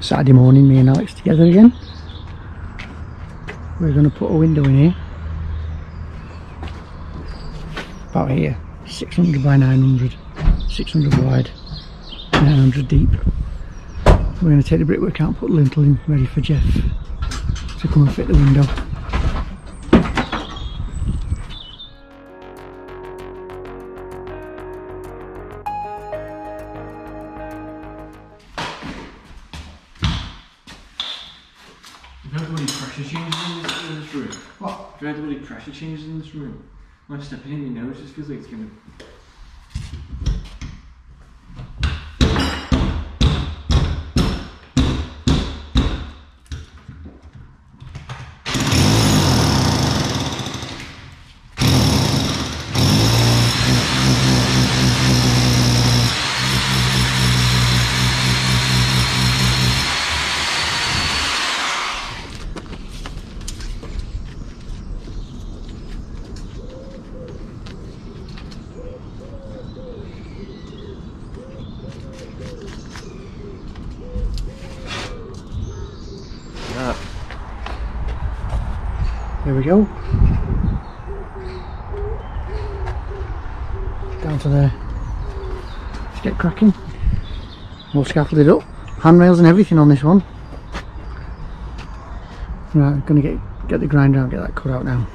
Saturday morning, me and Alex together again. We're going to put a window in here. About here. 600 by 900. 600 wide. 900 deep. We're going to take the brickwork out put lintel in ready for Jeff to come and fit the window. Pressure changes in this, in this room? What? Had pressure changes in this room? When I'm stepping in, my nose just feels like it's gonna. There we go. Down to there. Let's get cracking. We'll scaffold it up. Handrails and everything on this one. Right, gonna get get the grinder out, get that cut out now.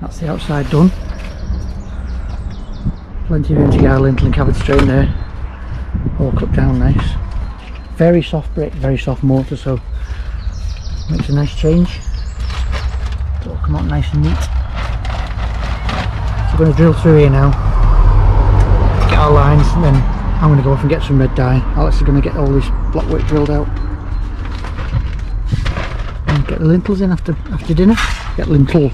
That's the outside done. Plenty of room to get our lintel and cavity tray in there. all cut down nice. Very soft brick, very soft mortar, so makes a nice change. It'll come out nice and neat. So we're going to drill through here now, get our lines, and then I'm going to go off and get some red dye. Alex is going to get all this block work drilled out. And get the lintels in after after dinner. Get lintel